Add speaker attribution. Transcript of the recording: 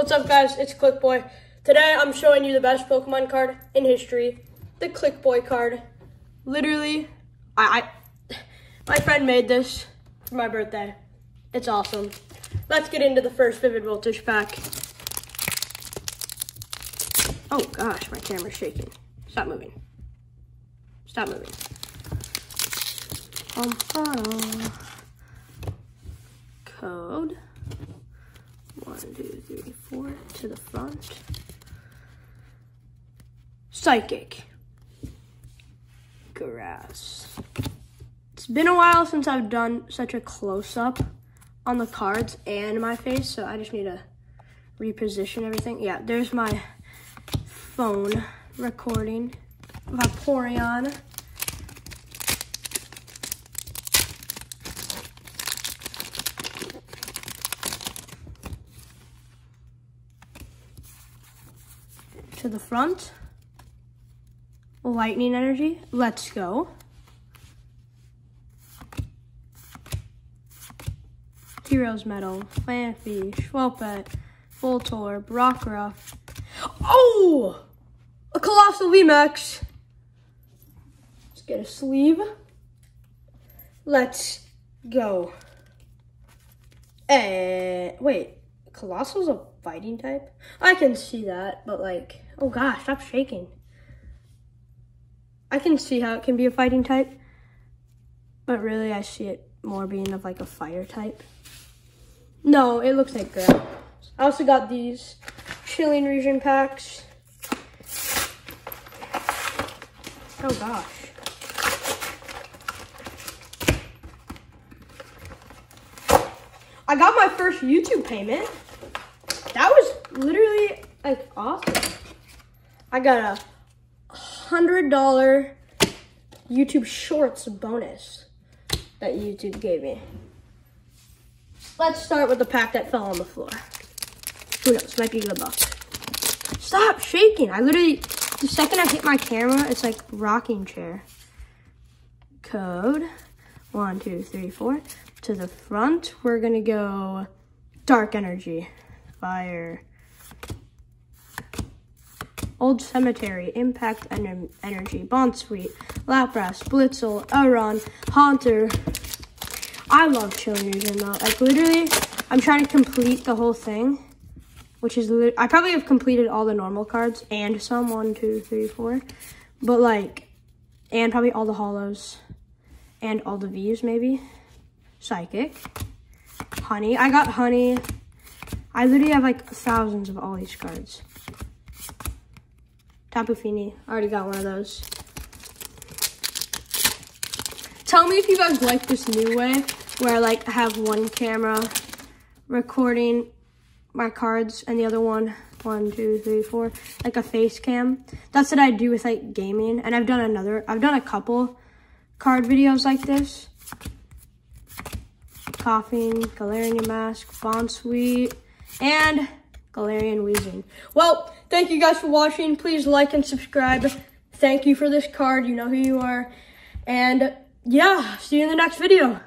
Speaker 1: What's up guys, it's Clickboy. Today I'm showing you the best Pokemon card in history, the Clickboy card. Literally, I, I my friend made this for my birthday. It's awesome. Let's get into the first Vivid Voltage pack. Oh gosh, my camera's shaking. Stop moving. Stop moving. Um, uh, code. One, two, three, four to the front. Psychic. Grass. It's been a while since I've done such a close-up on the cards and my face, so I just need to reposition everything. Yeah, there's my phone recording. Vaporeon. To the front. Lightning energy. Let's go. Heroes Medal, Phanpy, Skwovet, Voltorb, Rockruff. Oh! A Coalossal VMAX. Let's get a sleeve. Let's go. Eh, wait, Coalossal's a fighting type? I can see that, but like, oh gosh, stop shaking. I can see how it can be a fighting type, but really I see it more being of like a fire type. No, it looks like ground. I also got these chilling region packs. Oh gosh. I got my first YouTube payment. That was literally like awesome. I got a hundred dollar YouTube Shorts bonus that YouTube gave me. Let's start with the pack that fell on the floor. Who knows? Might be a good luck. Stop shaking. I literally, the second I hit my camera, it's like rocking chair. Code. One, two, three, four. To the front, we're to go dark energy. Fire. Old Cemetery, Impact Ener Energy, suite, Lapras, Blitzle, Aron, Haunter, I love Chilling Region though. Like literally, I'm trying to complete the whole thing, which is I probably have completed all the normal cards and some one, two, three, four, but like, and probably all the hollows and all the V's maybe. Psychic, Honey. I got Honey. I literally have like thousands of all these cards. Tapu Fini. Already got one of those. Tell me if you guys like this new way where like I like have one camera recording my cards and the other one, one, two, three, four, like a face cam. That's what I do with like gaming. And I've done another, I've done a couple card videos like this. Koffing, Galarian Mask, Bounsweet, and Galarian Weezing. Well, thank you guys for watching. Please like and subscribe. Thank you for this card. You know who you are. And yeah, see you in the next video.